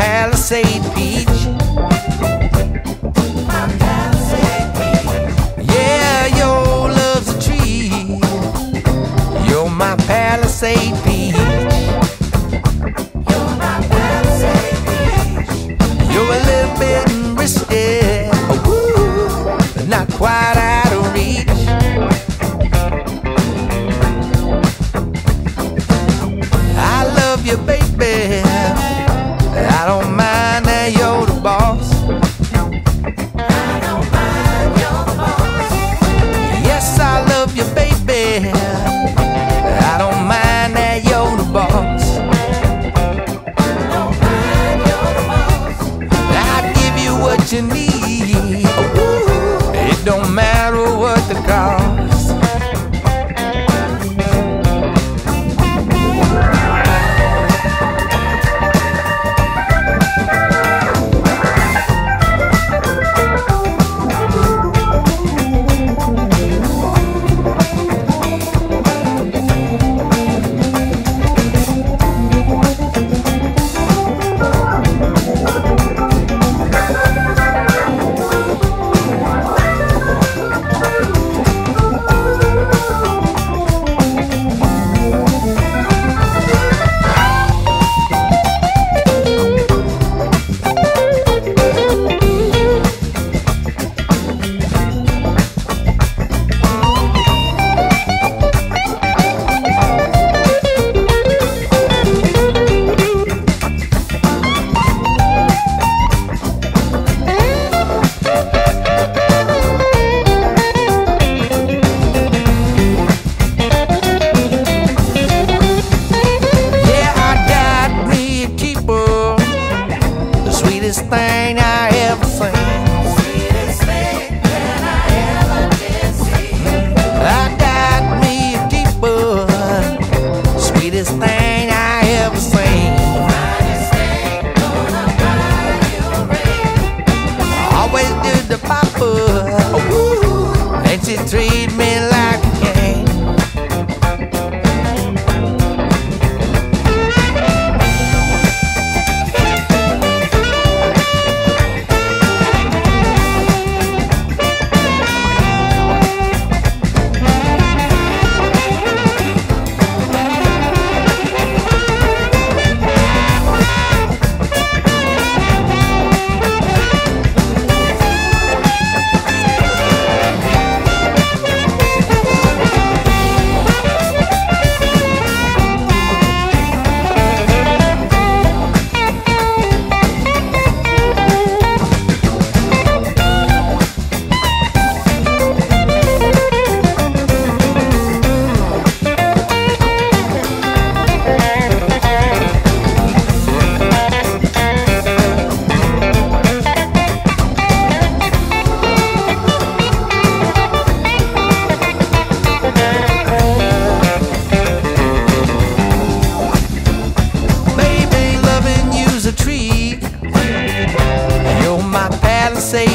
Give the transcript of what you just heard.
Palisade peach. Yeah, your love's a tree. You're my Palisade peach. thing. I